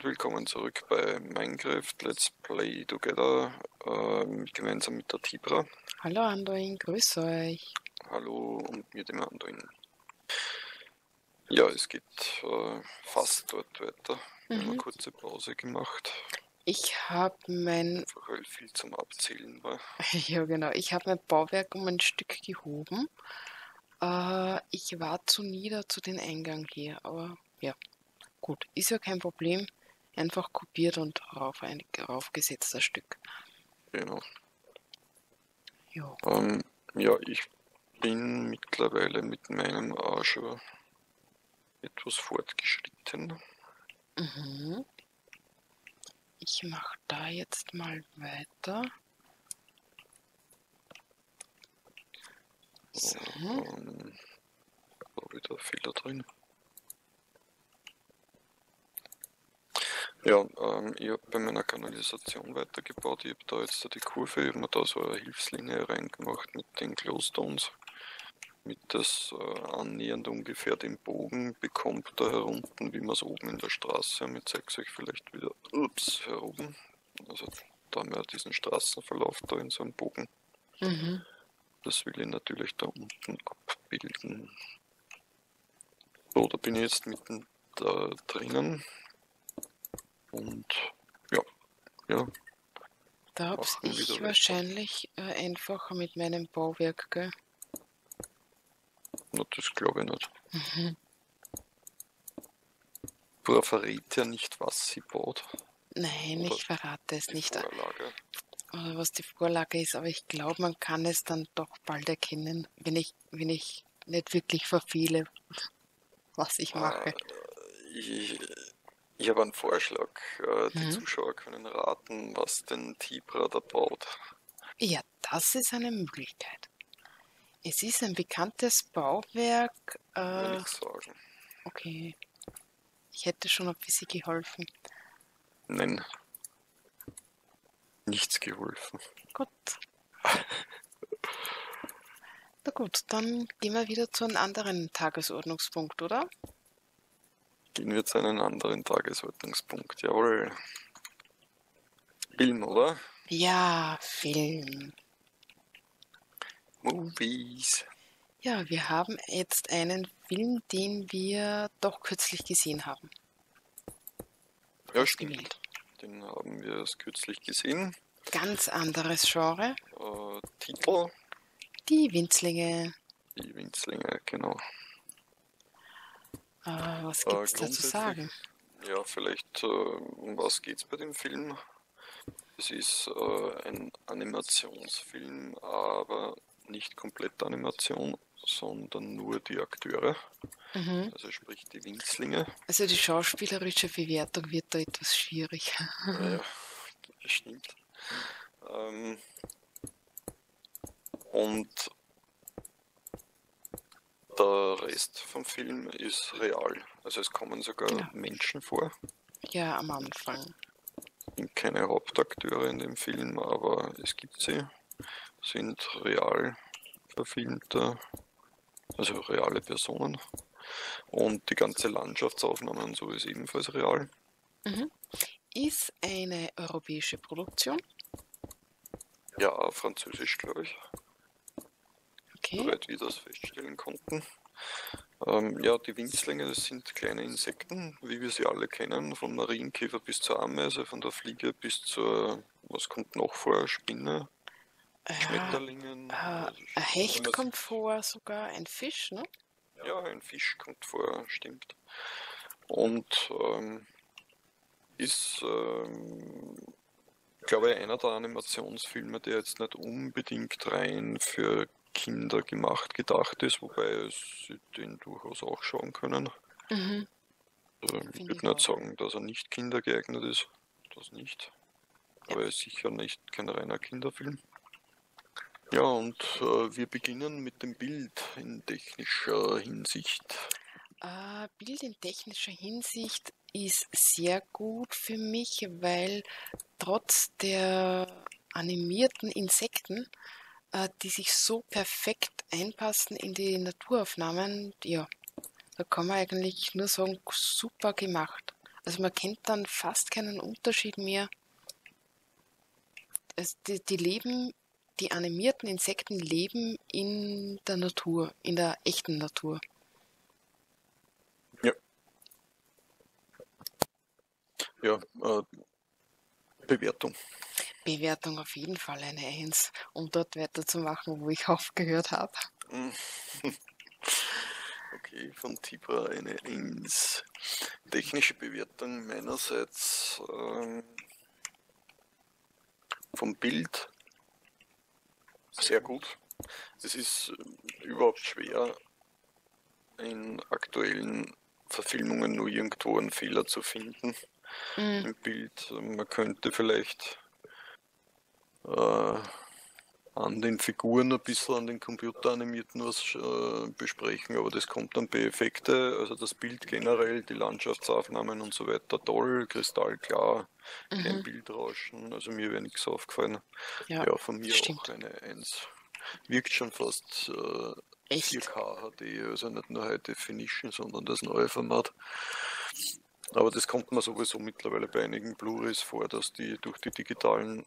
und willkommen zurück bei Minecraft Let's Play Together äh, gemeinsam mit der Tibra. Hallo Anduin, grüß euch. Hallo und mir dem Anduin. Ja, es geht äh, fast dort weiter. Wir haben eine Mhm. kurze Pause gemacht, Ich habe mein, weil viel zum Abzählen war. ja genau, ich habe mein Bauwerk um ein Stück gehoben. Äh, ich war zu nieder zu den Eingang hier, aber ja, gut, ist ja kein Problem. Einfach kopiert und rauf, ein, raufgesetzt das Stück. Genau. Jo. Ähm, ja, ich bin mittlerweile mit meinem schon etwas fortgeschritten. Mhm. Ich mache da jetzt mal weiter. So. Ähm, da wieder Fehler drin. Ja, ähm, ich habe bei meiner Kanalisation weitergebaut. Ich habe da jetzt die Kurve, ich habe mir da so eine Hilfslinie reingemacht mit den Glowstones. Mit das äh, annähernd ungefähr den Bogen bekommt da herunten, wie man es oben in der Straße haben. Jetzt zeige ich euch vielleicht wieder ups, hier oben. Also da haben wir diesen Straßenverlauf da in so einem Bogen. Mhm. Das will ich natürlich da unten abbilden. So, da bin ich jetzt mitten da drinnen. Und ja, ja, Da hab's ich wahrscheinlich äh, einfacher mit meinem Bauwerk, gell? na, das glaube ich nicht. Mhm. Pura verrät ja nicht, was sie baut. Nein, Oder ich verrate es nicht, Vorlage. oder was die Vorlage ist, aber ich glaube, man kann es dann doch bald erkennen, wenn ich, wenn ich nicht wirklich verfehle, was ich mache. Äh, ich ich habe einen Vorschlag. Äh, Die Mhm. Zuschauer können raten, was denn Tibra da baut. Ja, das ist eine Möglichkeit. Es ist ein bekanntes Bauwerk. Will Äh, ich sagen. okay. Ich hätte schon ein bisschen geholfen. Nein. Nichts geholfen. Gut. Na gut, dann gehen wir wieder zu einem anderen Tagesordnungspunkt, oder? Gehen wir zu einem anderen Tagesordnungspunkt. Jawohl. Film, oder? Ja, Film. Movies. Ja, wir haben jetzt einen Film, den wir doch kürzlich gesehen haben. Ja, stimmt. Den haben wir erst kürzlich gesehen. Ganz anderes Genre. Äh, Titel, Die Winzlinge. die Winzlinge, genau. Äh, was Äh, gibt's da zu sagen? Ja, vielleicht, äh, um was geht's bei dem Film? Es ist äh, ein Animationsfilm, aber nicht komplett Animation, sondern nur die Akteure, Mhm. also sprich die Winzlinge. Also die schauspielerische Bewertung wird da etwas schwierig. Ja, das stimmt. Ähm, und der Rest vom Film ist real. Also es kommen sogar Genau. Menschen vor. Ja, am Anfang. sind keine Hauptakteure in dem Film, aber es gibt sie. Sind real verfilmte, also reale Personen. Und die ganze Landschaftsaufnahme und so ist ebenfalls real. Mhm. Ist eine europäische Produktion. Ja, französisch, glaube ich, Okay. soweit wir das feststellen konnten. Ähm, ja, die Winzlinge, das sind kleine Insekten, wie wir sie alle kennen, vom Marienkäfer bis zur Ameise, von der Fliege bis zur, was kommt noch vor, Spinne, Ja, Schmetterlingen. äh, also ein Hecht kommt vor, sogar ein Fisch, ne? Ja, ein Fisch kommt vor, stimmt. Und ähm, ist, ähm, glaube ich, einer der Animationsfilme, der jetzt nicht unbedingt rein für Kinder gemacht gedacht ist, wobei sie den durchaus auch schauen können. Mhm. Also, ich würde ich nicht sagen, dass er nicht kindergeeignet ist. Das nicht. Aber er ist sicher nicht kein reiner Kinderfilm. Ja, und äh, wir beginnen mit dem Bild in technischer Hinsicht. Äh, Bild in technischer Hinsicht ist sehr gut für mich, weil trotz der animierten Insekten, die sich so perfekt einpassen in die Naturaufnahmen, ja, da kann man eigentlich nur sagen, super gemacht. Also man kennt dann fast keinen Unterschied mehr. Es, die, die leben, die animierten Insekten leben in der Natur, in der echten Natur. Ja. Ja, äh, Bewertung. Bewertung auf jeden Fall eine Eins, um dort weiterzumachen, wo ich aufgehört habe. Okay, von Tibra eine 1. Technische Bewertung meinerseits ähm, vom Bild sehr gut. Es ist äh, überhaupt schwer, in aktuellen Verfilmungen nur irgendwo einen Fehler zu finden Mhm. im Bild. Man könnte vielleicht äh, an den Figuren ein bisschen, an den computeranimierten was äh, besprechen, aber das kommt dann bei Effekte, also das Bild generell, die Landschaftsaufnahmen und so weiter, toll, kristallklar, kein Mhm. Bildrauschen, also mir wäre nichts aufgefallen. Ja, Ja, von mir stimmt. auch eine 1. Wirkt schon fast äh, echt. 4K HD, also nicht nur High Definition, sondern das neue Format. Aber das kommt mir sowieso mittlerweile bei einigen Blu-rays vor, dass die durch die digitalen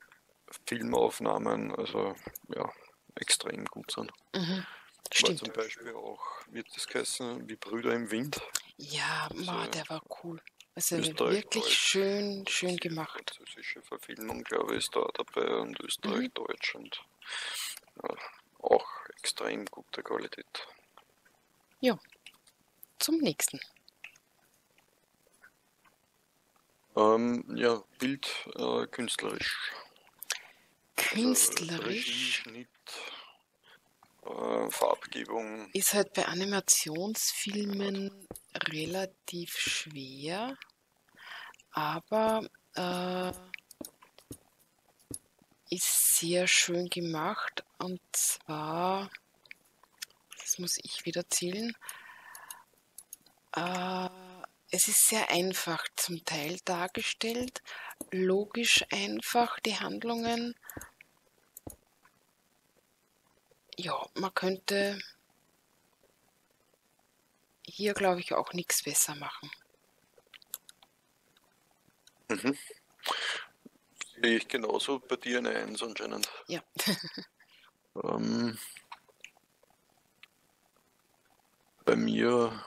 Filmaufnahmen, also ja, extrem gut sind. Mhm. Weil Stimmt. zum Beispiel auch, wird das heißen, wie Brüder im Wind. Ja, ma, Also, der war cool. Also wirklich schön, schön gemacht. Französische Verfilmung, glaube ich, ist da dabei und Mhm. Österreich, Deutsch und ja, auch extrem gute Qualität. Zum nächsten. Ähm, ja, Bild äh, künstlerisch. Künstlerisch äh, Farbgebung. ist halt bei Animationsfilmen relativ schwer, aber äh, ist sehr schön gemacht und zwar, das muss ich wieder zählen, äh, es ist sehr einfach zum Teil dargestellt, logisch einfach die Handlungen. Ja, man könnte hier, glaube ich, auch nichts besser machen. Mhm. Sehe ich genauso bei dir eine Eins anscheinend. Ja. Ähm, bei mir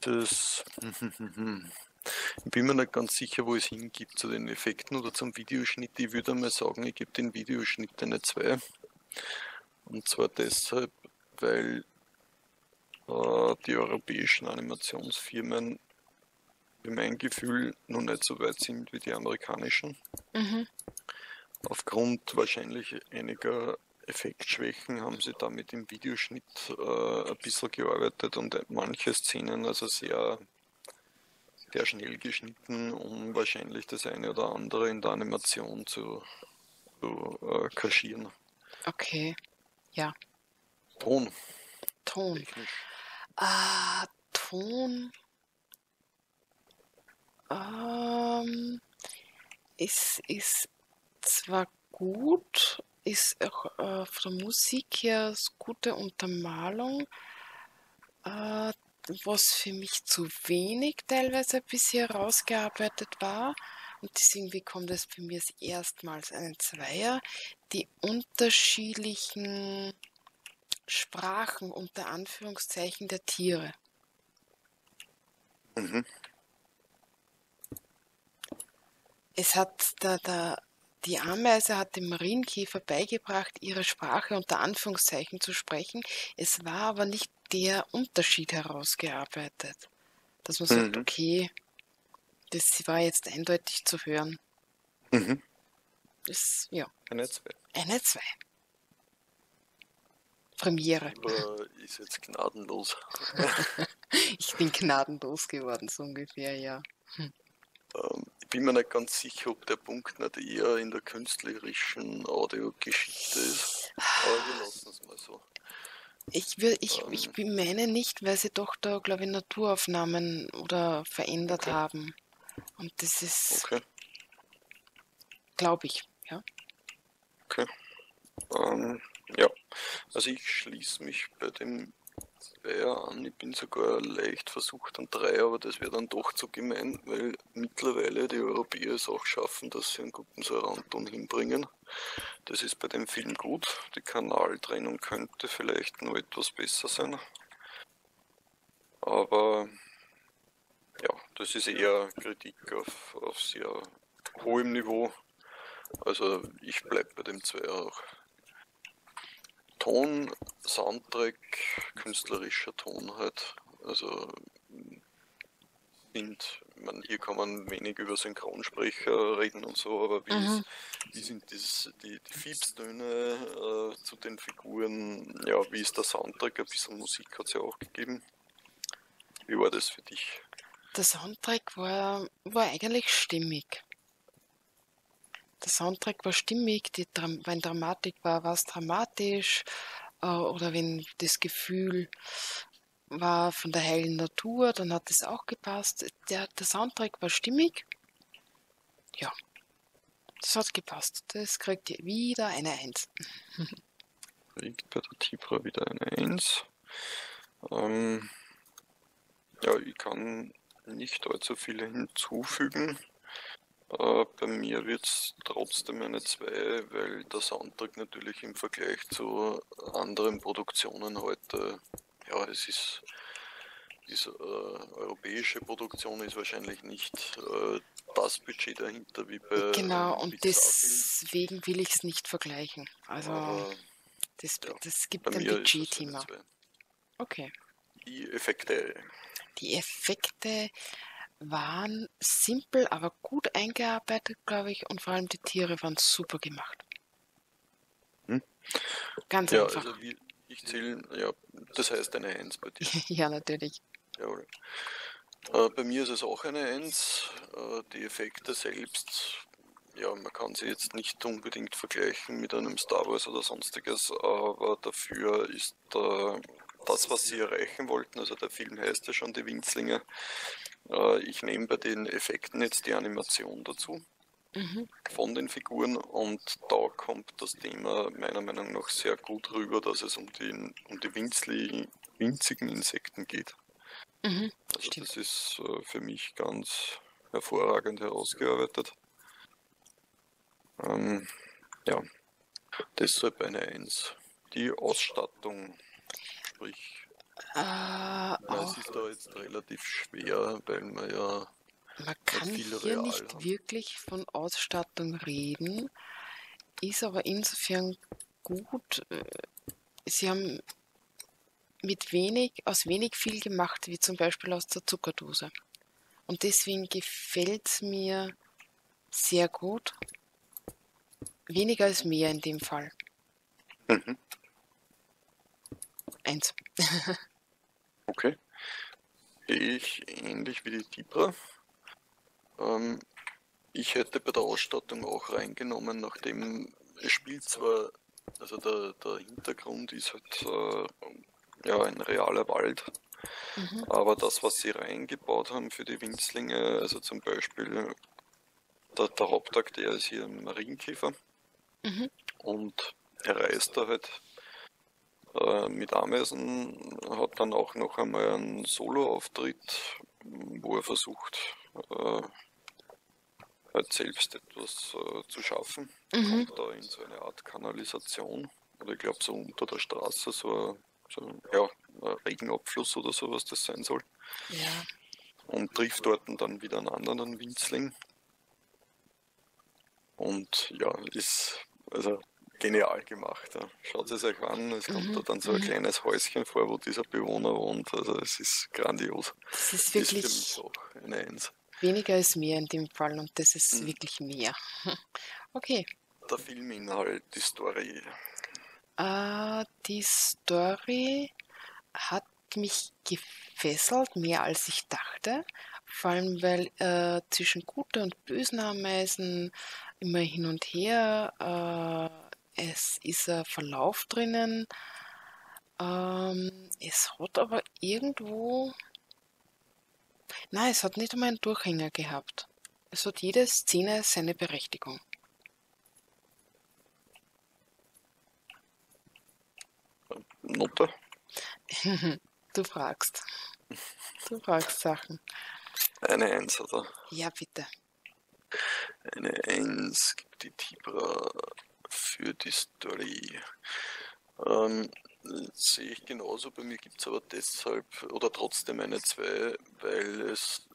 das. Ich bin mir nicht ganz sicher, wo es hingibt, zu den Effekten oder zum Videoschnitt. Ich würde mal sagen, ich gebe den Videoschnitt eine 2. Und zwar deshalb, weil äh, die europäischen Animationsfirmen, für mein Gefühl, noch nicht so weit sind wie die amerikanischen. Mhm. Aufgrund wahrscheinlich einiger Effektschwächen haben sie damit im Videoschnitt äh, ein bisschen gearbeitet und manche Szenen also sehr, sehr schnell geschnitten, um wahrscheinlich das eine oder andere in der Animation zu, zu äh, kaschieren. Okay. Ton, Ton. technisch. Ah, Ton. Ähm, es ist zwar gut, ist auch äh, von der Musik her gute Untermalung, äh, was für mich zu wenig teilweise bisher rausgearbeitet war. Und deswegen bekommt es für mich erstmals einen Zweier. Die unterschiedlichen Sprachen unter Anführungszeichen der Tiere. Mhm. Es hat der, der, die Ameise hat dem Marienkäfer beigebracht, ihre Sprache unter Anführungszeichen zu sprechen. Es war aber nicht der Unterschied herausgearbeitet, dass man sagt, Mhm. okay, das war jetzt eindeutig zu hören. Mhm. Das, ja, Eine 2. eine zwei. Premiere. Aber ist jetzt gnadenlos. Ich bin gnadenlos geworden, so ungefähr, ja. Ähm, ich bin mir nicht ganz sicher, ob der Punkt nicht eher in der künstlerischen Audiogeschichte ist. Aber wir lassen es mal so. Ich, will, ich, ich Ähm. bin- meine nicht, weil sie doch da, glaube ich, Naturaufnahmen oder verändert Okay. haben. Und das ist, Okay. glaube ich, ja. Ähm, ja, also ich schließe mich bei dem Zweier an. Ich bin sogar leicht versucht an drei, aber das wäre dann doch zu gemein, weil mittlerweile die Europäer es auch schaffen, dass sie einen guten Surround-Ton hinbringen. Das ist bei dem Film gut. Die Kanaltrennung könnte vielleicht noch etwas besser sein. Aber ja, das ist eher Kritik auf, auf sehr hohem Niveau. Also ich bleibe bei dem Zweier auch. Ton, Soundtrack, künstlerischer Ton halt. Also sind, man, hier kann man wenig über Synchronsprecher reden und so, aber wie, Mhm. ist, wie sind das, die, die Fiebstöne äh, zu den Figuren? Ja, wie ist der Soundtrack? Ein bisschen Musik hat es ja auch gegeben. Wie war das für dich? Der Soundtrack war, war eigentlich stimmig. Der Soundtrack war stimmig, Dram wenn Dramatik war, war es dramatisch, äh, oder wenn das Gefühl war von der heilen Natur, dann hat es auch gepasst. Der, der Soundtrack war stimmig. Ja, das hat gepasst. Das kriegt ihr wieder eine Eins. Kriegt bei der Tibra wieder eine 1. Ähm, ja, ich kann nicht allzu viele hinzufügen. Äh, bei mir wird es trotzdem eine 2, weil der Soundtrack natürlich im Vergleich zu anderen Produktionen heute, ja, es ist, diese äh, europäische Produktion ist wahrscheinlich nicht äh, das Budget dahinter wie bei Genau, und deswegen will ich es nicht vergleichen. Also, aber das, ja, das gibt ein Budgetthema. 2. Okay. Die Effekte Die Effekte waren simpel, aber gut eingearbeitet, glaube ich, und vor allem die Tiere waren super gemacht. Hm? Ganz Ja, einfach. also wie, ich zähle, ja, das heißt eine 1 bei dir. Ja, natürlich. Jawohl. Äh, bei mir ist es auch eine 1. Äh, die Effekte selbst, ja, man kann sie jetzt nicht unbedingt vergleichen mit einem Star Wars oder sonstiges, aber dafür ist äh, das, was sie erreichen wollten, also der Film heißt ja schon Die Winzlinge. Äh, ich nehme bei den Effekten jetzt die Animation dazu Mhm. von den Figuren und da kommt das Thema meiner Meinung nach sehr gut rüber, dass es um, den, um die winzli, winzigen Insekten geht. Mhm. Also Stimmt. das ist äh, für mich ganz hervorragend herausgearbeitet. Ähm, ja, deshalb eine 1. Die Ausstattung, sprich, Äh, na, es ist da jetzt relativ schwer, weil man ja man kann viel hier real nicht haben. wirklich von Ausstattung reden, ist aber insofern gut. äh, Sie haben mit wenig, aus wenig viel gemacht, wie zum Beispiel aus der Zuckerdose. Und deswegen gefällt es mir sehr gut. Weniger als mehr in dem Fall. Mhm. Eins. Okay. Ich ähnlich wie die Tibra. Ähm, ich hätte bei der Ausstattung auch reingenommen, nachdem es spielt zwar, also der, der Hintergrund ist halt äh, ja ein realer Wald, Mhm. aber das, was sie reingebaut haben für die Winzlinge, also zum Beispiel der, der Hauptakteur ist hier ein Marienkäfer Mhm. und er reist da halt äh, mit Ameisen, hat dann auch noch einmal einen Solo-Auftritt, wo er versucht, äh, halt selbst etwas äh, zu schaffen. Mhm. Kommt da in so eine Art Kanalisation, oder ich glaube so unter der Straße, so, ein- so ja, ein Regenabfluss oder sowas das sein soll. Ja. Und trifft dort dann wieder einen anderen Winzling. Und ja, ist also genial gemacht. Ja. Schaut es euch an, es kommt Mhm, da dann so ein mhm. kleines Häuschen vor, wo dieser Bewohner wohnt. Also es ist grandios. Das ist Ist wirklich auch eine Eins. weniger als mehr in dem Fall und das ist Mhm. wirklich mehr. Okay. Der Filminhalt, die Story. Äh, die Story hat mich gefesselt, mehr als ich dachte. Vor allem, weil äh, zwischen guten und bösen Ameisen immer hin und her, äh, es ist ein Verlauf drinnen. Ähm, es hat aber irgendwo. Nein, es hat nicht einmal einen Durchhänger gehabt. Es hat jede Szene seine Berechtigung. Note. Du fragst. Du fragst Sachen. Eine Eins, oder? Ja, bitte. Eine Eins gibt die Tibra für die Story. Ähm, sehe ich genauso. Bei mir gibt es aber deshalb oder trotzdem eine 2, weil es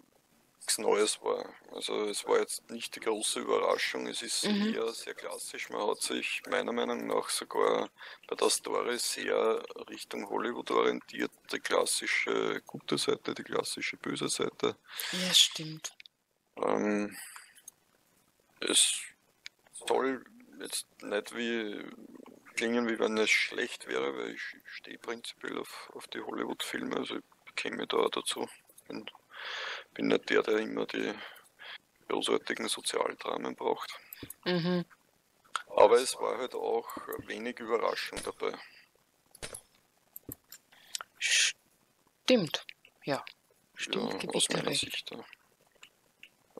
nichts Neues war. Also es war jetzt nicht die große Überraschung. Es ist Mhm. eher sehr klassisch. Man hat sich meiner Meinung nach sogar bei der Story sehr Richtung Hollywood orientiert. Die klassische gute Seite, die klassische böse Seite. Ja, stimmt. Ähm, es soll jetzt nicht wie klingen, wie wenn es schlecht wäre, weil ich stehe prinzipiell auf, auf die Hollywood-Filme, also ich mich da auch dazu. Bin, bin nicht der, der immer die großartigen Sozialdramen braucht. Mhm. Aber es war halt auch wenig Überraschung dabei. Stimmt. Ja. Stimmt, ja, aus meiner recht. Sicht. Ja,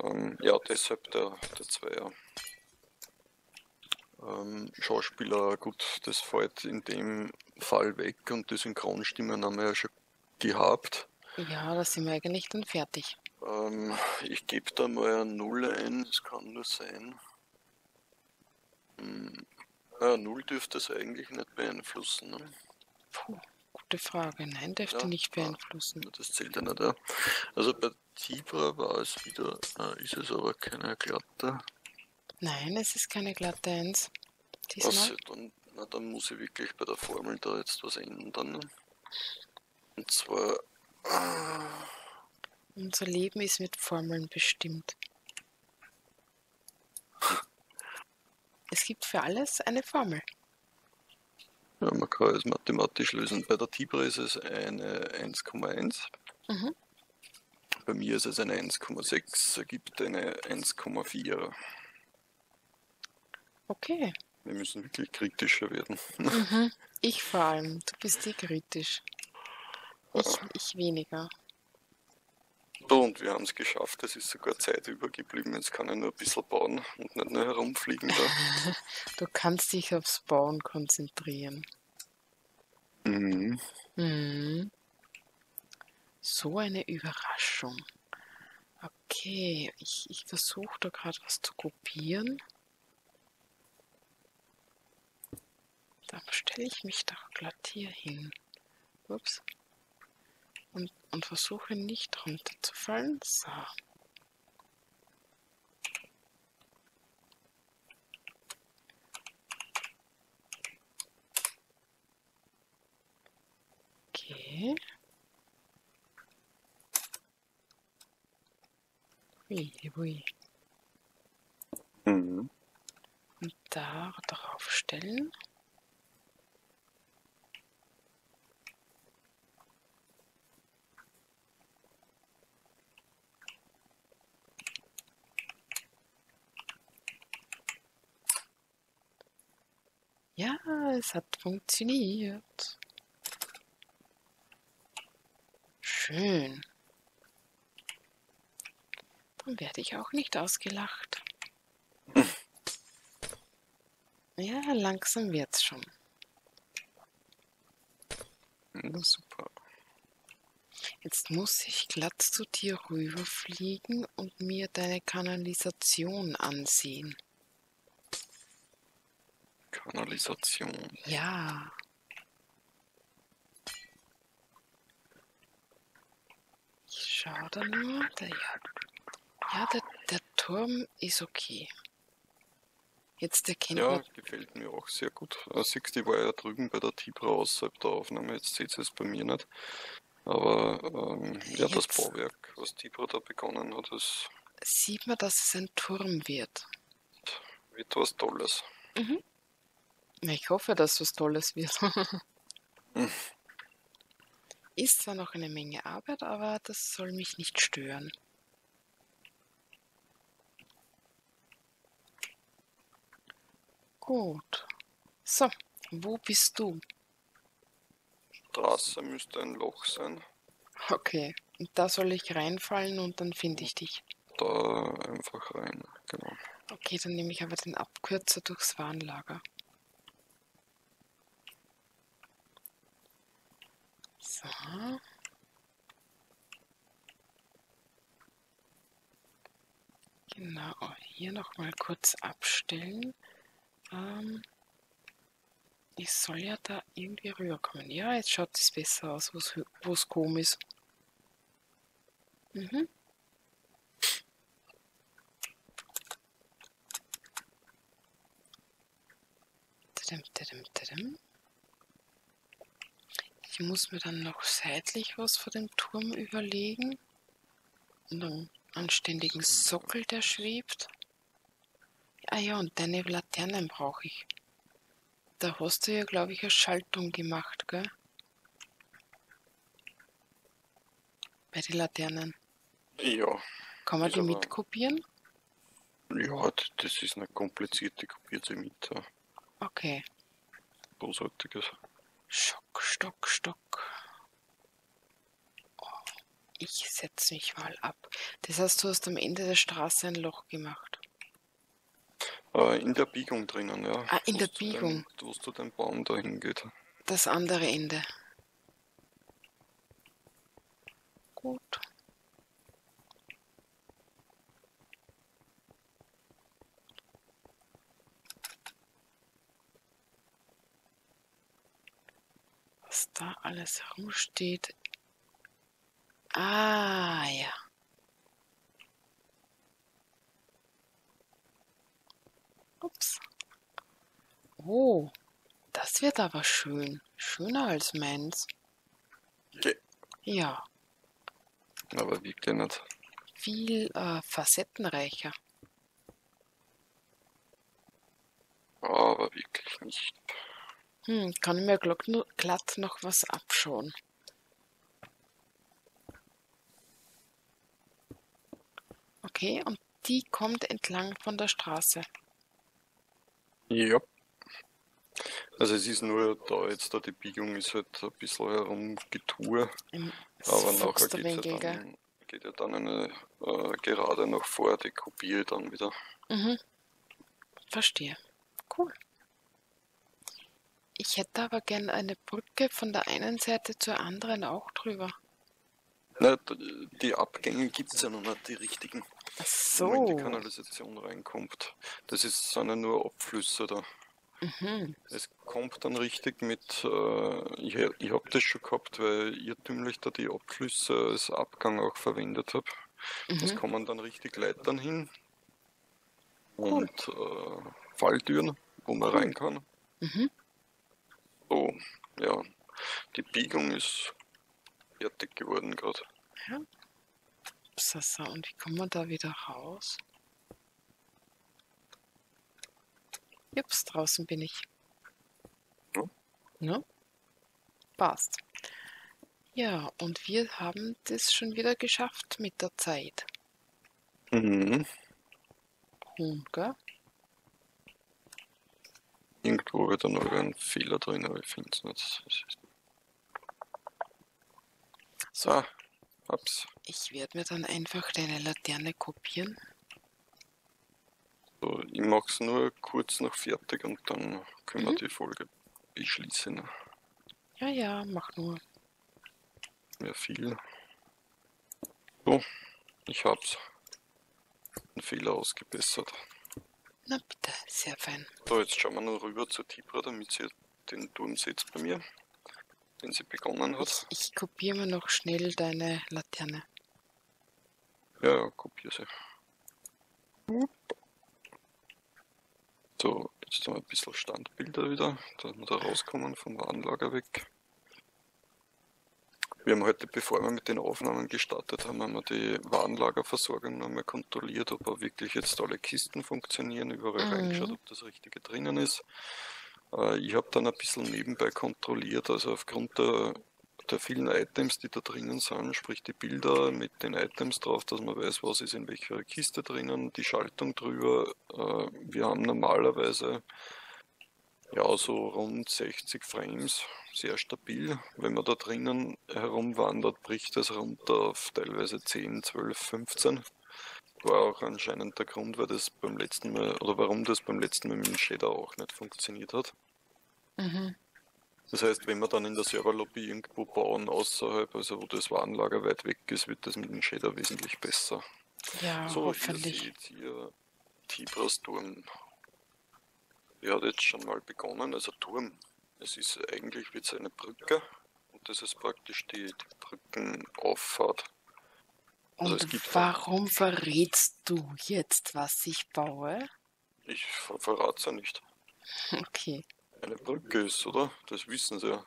ähm, ja deshalb der, der Zweier. Ähm, Schauspieler, gut, das fällt in dem Fall weg und die Synchronstimmen haben wir ja schon gehabt. Ja, da sind wir eigentlich dann fertig. Ähm, ich gebe da mal eine Null ein, das kann nur sein. Hm, ja, Null dürfte es eigentlich nicht beeinflussen. Ne? Puh, gute Frage. Nein, dürfte Ja, nicht ja. beeinflussen. Das zählt ja nicht. Ja. Also bei Tibra war es wieder, äh, ist es aber keine glatte. Nein, es ist keine glatte Eins. Was, Diesmal. dann, na, dann muss ich wirklich bei der Formel da jetzt was ändern. Und zwar, äh, Unser Leben ist mit Formeln bestimmt. Es gibt für alles eine Formel. ja, man kann es mathematisch lösen. Bei der Tibra ist es eine 1,1. Mhm. Bei mir ist es eine 1,6, ergibt eine 1,4. Okay. Wir müssen wirklich kritischer werden. Mhm. Ich vor allem. Du bist eh kritisch. Ich, ich weniger. So, und wir haben es geschafft, es ist sogar Zeit übergeblieben. Jetzt kann ich nur ein bisschen bauen und nicht nur herumfliegen da. Du kannst dich aufs Bauen konzentrieren. Mhm. Mhm. So eine Überraschung. Okay, ich, ich versuche da gerade was zu kopieren. Dann stelle ich mich doch glatt hier hin. Ups. Und, und versuche nicht runterzufallen. So. Okay. Ui, ui. Mhm. Und da drauf stellen. Ja, es hat funktioniert. Schön. Dann werde ich auch nicht ausgelacht. Ja, langsam wird's schon. Ja, super. Jetzt muss ich glatt zu dir rüberfliegen und mir deine Kanalisation ansehen. Kanalisation. Ja. Ich schau da nur. Der, ja, ja der, der Turm ist okay. Jetzt erkennt Ja, man. gefällt mir auch sehr gut. Äh, siehst du, ich war ja drüben bei der Tibra außerhalb der Aufnahme, jetzt seht ihr es bei mir nicht. Aber ähm, ja, das Bauwerk, was Tibra da begonnen hat, das Sieht man, dass es ein Turm wird. wird was Tolles. Na, Ich hoffe, dass was Tolles wird. Ist zwar noch eine Menge Arbeit, aber das soll mich nicht stören. Gut. So, wo bist du? Straße müsste ein Loch sein. Okay, und da soll ich reinfallen und dann finde ich dich. Da einfach rein. Genau. Okay, dann nehme ich aber den Abkürzer durchs Warnlager. So. Genau, hier nochmal kurz abstellen. Ähm, ich soll ja da irgendwie rüberkommen. Ja, jetzt schaut es besser aus, wo es komisch ist. Mhm. Ich muss mir dann noch seitlich was vor dem Turm überlegen. Und einen anständigen Sockel, der schwebt. Ah ja, und deine Laternen brauche ich. Da hast du ja, glaube ich, eine Schaltung gemacht, gell? Bei den Laternen. Ja. Kann man die mitkopieren? Ja, das ist nicht kompliziert, die kopiert sie mit. Okay. Großartiges. Schock, Stock, Stock. Oh, ich setze mich mal ab. Das heißt, du hast am Ende der Straße ein Loch gemacht. Äh, in der Biegung drinnen, ja. Ah, in der Biegung. Wo zu dem Baum dahin geht. Das andere Ende. Gut. Was da alles herumsteht. Ah, ja. Ups. Oh, das wird aber schön. Schöner als meins. Okay. Ja. Aber wirklich nicht. Viel äh, facettenreicher. Aber wirklich nicht. Hm, kann ich mir glatt noch was abschauen. Okay, und die kommt entlang von der Straße. Ja. Also es ist nur da jetzt, da die Biegung ist halt ein bisschen herumgetue. Aber nachher geht ja, dann, geht ja dann eine äh, Gerade nach vor, die kopiere ich dann wieder. Mhm. Verstehe. Cool. Ich hätte aber gern eine Brücke von der einen Seite zur anderen auch drüber. Na, die Abgänge gibt es ja noch nicht, die richtigen. Ach so. Wo in die Kanalisation reinkommt. Das ist, sind ja nur Abflüsse da. Mhm. Es kommt dann richtig mit, äh, ich, ich habe das schon gehabt, weil ich irrtümlich da die Abflüsse als Abgang auch verwendet habe. Mhm. Das kommen dann richtig Leitern hin und cool. äh, Falltüren, wo man rein kann. Mhm. So, ja. Die Biegung ist fertig geworden gerade. Ja. So, und wie kommen wir da wieder raus? Jups, draußen bin ich. Ja. Ne? Passt. Ja, und wir haben das schon wieder geschafft mit der Zeit. Mhm. Hm, gell? Irgendwo wird da noch ein Fehler drin, aber ich finde es nicht. So, hab's. Ich werde mir dann einfach deine Laterne kopieren. So, ich mach's nur kurz noch fertig und dann können mhm. wir die Folge beschließen. Ja, ja, mach nur. Mehr viel. So, ich hab's. Ein Fehler ausgebessert. Na bitte, sehr fein. So, jetzt schauen wir noch rüber zur Tibra, damit sie den Turm setzt bei mir, den sie begonnen hat. Ich, ich kopiere mir noch schnell deine Laterne. Ja, ja, kopiere sie. So, jetzt haben wir ein bisschen Standbilder wieder, dass wir da rauskommen vom Anlager weg. Wir haben heute, bevor wir mit den Aufnahmen gestartet haben, haben wir die Warenlagerversorgung nochmal kontrolliert, ob auch wirklich jetzt alle Kisten funktionieren, überall mhm. reingeschaut, ob das Richtige drinnen ist. Äh, ich habe dann ein bisschen nebenbei kontrolliert, also aufgrund der, der vielen Items, die da drinnen sind, sprich die Bilder mit den Items drauf, dass man weiß, was ist in welcher Kiste drinnen, die Schaltung drüber. Äh, wir haben normalerweise ja, so rund 60 Frames, sehr stabil. Wenn man da drinnen herumwandert, bricht es runter auf teilweise 10, 12, 15. War auch anscheinend der Grund, weil das beim letzten Mal, oder warum das beim letzten Mal mit dem Shader auch nicht funktioniert hat. Mhm. Das heißt, wenn wir dann in der Serverlobby irgendwo bauen, außerhalb, also wo das Warenlager weit weg ist, wird das mit dem Shader wesentlich besser. Ja, So, hoffentlich. ihr seht hier Tibras Turm. Er hat jetzt schon mal begonnen, also Turm. Es ist eigentlich wie eine Brücke und das ist praktisch die, die Brückenauffahrt. Also Und warum verrätst du jetzt, was ich baue? Ich ver verrate es ja nicht. Okay, Eine Brücke ist, oder? Das wissen sie ja.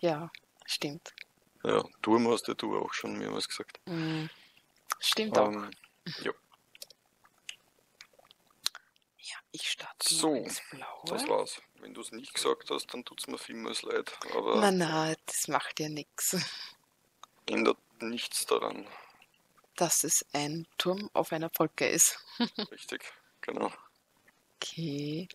ja, stimmt. Ja, Turm hast ja du auch schon mehrmals gesagt. Mm, Stimmt auch. Ähm, ja, Ja, ich starte so, ins Blaue. das war's. Wenn du es nicht gesagt hast, dann tut's mir vielmals leid. Aber Na, na, das macht ja nichts. ändert nichts daran. Dass es ein Turm auf einer Wolke ist. Richtig, genau. Okay,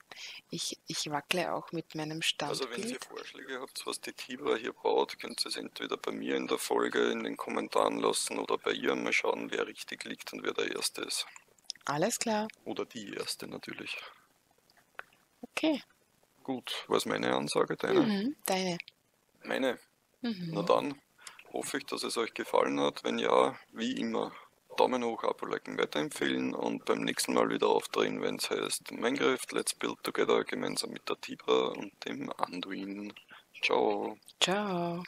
ich, ich wackle auch mit meinem Also wenn ihr Standbild. Vorschläge habt, was die Tibra hier baut, könnt ihr es entweder bei mir in der Folge in den Kommentaren lassen oder bei ihr mal schauen, wer richtig liegt und wer der Erste ist. Alles klar, Oder die Erste natürlich. okay. Gut, was meine Ansage, deine? Mhm, deine. Meine. Mhm. Na dann hoffe ich, dass es euch gefallen hat. Wenn ja, wie immer, Daumen hoch, Abo liken, weiterempfehlen und beim nächsten Mal wieder aufdrehen, wenn es heißt Minecraft Let's Build Together gemeinsam mit der Tibra und dem Anduin. Ciao. Ciao.